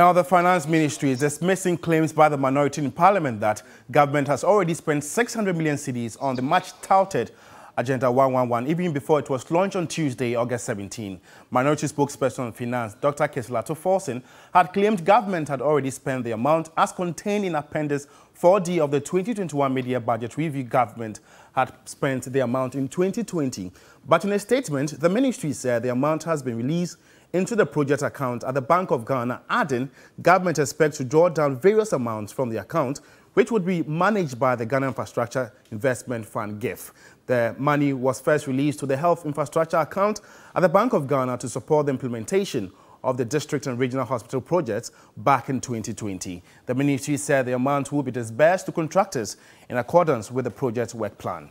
Now, the Finance Ministry is dismissing claims by the minority in Parliament that government has already spent 600 million cedis on the much-touted Agenda 111, even before it was launched on Tuesday, August 17. Minority spokesperson on finance, Dr. Cassiel Ato Forson, had claimed government had already spent the amount as contained in Appendix 4D of the 2021 Mid-Year Budget Review government had spent the amount in 2020. But in a statement, the ministry said the amount has been released into the project account at the Bank of Ghana, adding government expects to draw down various amounts from the account, which would be managed by the Ghana Infrastructure Investment Fund GIF. The money was first released to the Health Infrastructure account at the Bank of Ghana to support the implementation of the district and regional hospital projects back in 2020. The ministry said the amount will be disbursed to contractors in accordance with the project work plan.